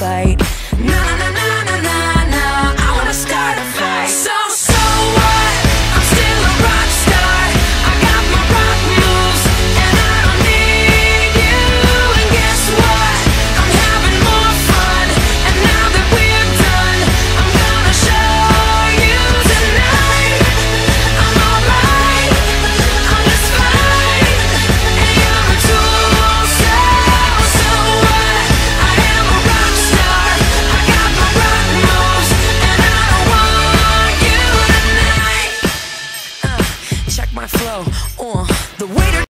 fight. Na na flow.